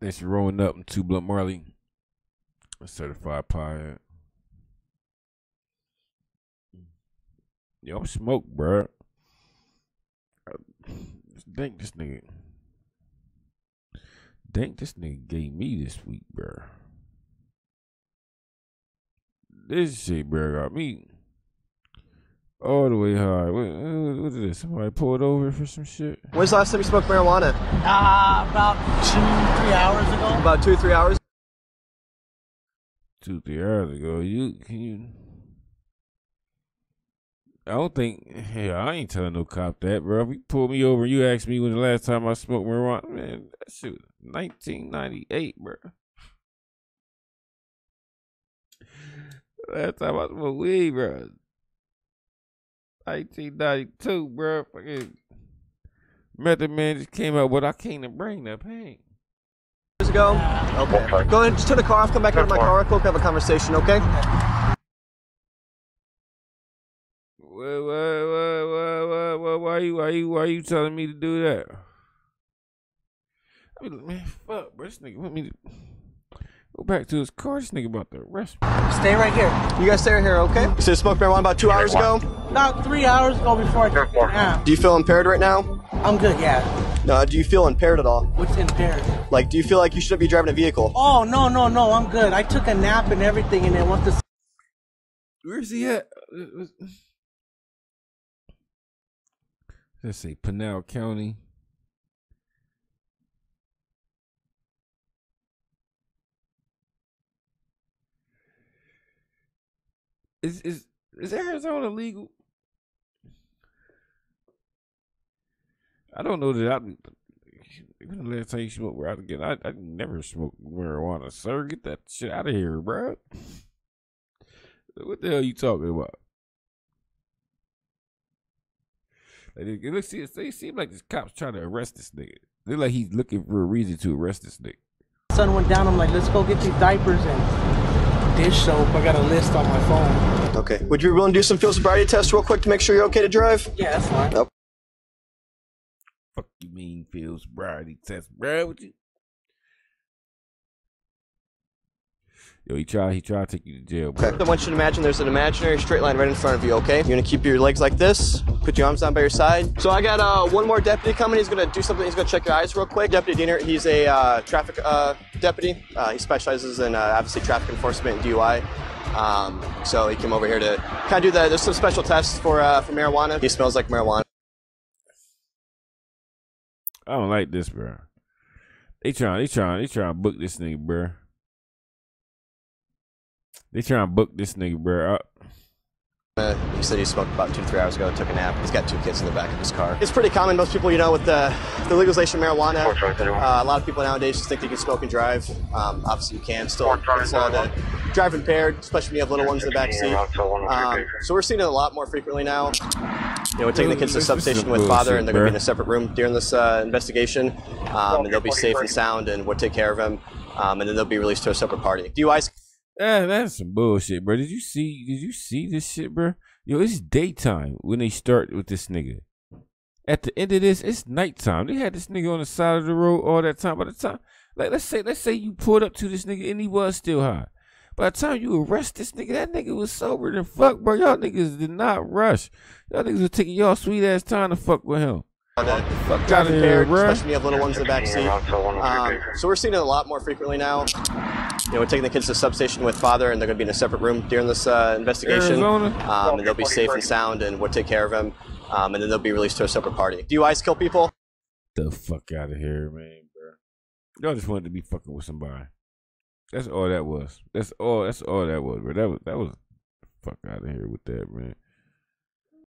Then she rolling up in TwoBlunt Marley, a certified pie. Yo, I'm smoke, bro. Think this nigga. Think this nigga gave me this week, bro. This shit, bro, got me all the way high. What, what is this? Somebody pulled over for some shit? When's the last time you smoked marijuana? Uh, about two, three hours ago. About two, three hours? Two, three hours ago. You can you I don't think hey, I ain't telling no cop that, bro. If you pull me over and you ask me when the last time I smoked marijuana, man, that shit was 1998, bro. Last time I smoked weed, bro. 1992, bro. Fucking Method Man just came out, but I can't bring that pain. Years ago? Okay. Go ahead, just turn the car off, come back into my car real quick, have a conversation, okay? What, what, what, what, what, what, why you, why you, why you telling me to do that? I mean, man, fuck, bro. This nigga want me to go back to his car. This nigga about to arrest me. Stay right here. You guys stay right here, okay? You said you smoked marijuana about two hours ago? About three hours ago before I took a nap. Do you feel impaired right now? I'm good, yeah. No, do you feel impaired at all? What's impaired? Like, do you feel like you shouldn't be driving a vehicle? Oh, no, no, no, I'm good. I took a nap and everything, and then once the Where's he at? Let's see, Pinal County. Is is is Arizona legal? I don't know that I. When the last time you smoked out again? I I never smoked marijuana, sir. Get that shit out of here, bro. What the hell are you talking about? Like, it it looks, it, it seems like this cop's trying to arrest this nigga. Look like he's looking for a reason to arrest this nigga. sun went down, I'm like, let's go get these diapers and dish soap. I got a list on my phone. Okay. Would you be willing to do some field sobriety tests real quick to make sure you're okay to drive? Yeah, that's fine. Nope. Fuck you mean feels sobriety test, bro? with you? Yo, he tried. He tried to take you to jail, bro. I want you to imagine there's an imaginary straight line right in front of you, okay? You're gonna keep your legs like this, put your arms down by your side. So I got uh, one more deputy coming. He's gonna do something. He's gonna check your eyes real quick. Deputy Diener, he's a uh, traffic uh, deputy. Uh, he specializes in uh, obviously traffic enforcement and DUI. Um, so he came over here to kind of do the. There's some special tests for uh, for marijuana. He smells like marijuana. I don't like this, bro. They trying. They trying. They trying to book this nigga, bro. They trying to book this nigga, bro. Up. Uh, he said he smoked about two, three hours ago, took a nap. He's got two kids in the back of his car. It's pretty common. Most people, you know, with the, the legalization of marijuana, uh, a lot of people nowadays just think they can smoke and drive. Um, obviously, you can still. It's uh, to drive impaired, especially when you have little ones in the back seat. Um, so we're seeing it a lot more frequently now. Know, we're taking the kids to the substation with father, and they're going to be in a separate room during this uh, investigation. Um, and they'll be safe and sound, and we'll take care of them. Um, and then they'll be released to a separate party. DUIs Yeah, that's some bullshit, bro. Did you see? Did you see this shit, bro? Yo, it's daytime when they start with this nigga. At the end of this, it's nighttime. They had this nigga on the side of the road all that time. By the time, like, let's say, let's say you pulled up to this nigga and he was still high. By the time you arrest this nigga, that nigga was sober than fuck, bro. Y'all niggas did not rush. Y'all niggas was taking y'all sweet ass time to fuck with him. that Fuck drive outta here, impaired, bruh. especially when you have little ones in the back seat. Um, so we're seeing it a lot more frequently now. You know, we're taking the kids to the substation with father, and they're going to be in a separate room during this uh, investigation. Arizona? Um, and they'll be safe and sound, and we'll take care of them. Um, and then they'll be released to a separate party. Do you DUIs kill people. the fuck out of here, man, bro. Y'all just wanted to be fucking with somebody. That's all that was. That's all. That's all that was, bro. That was that was fuck out of here with that, man.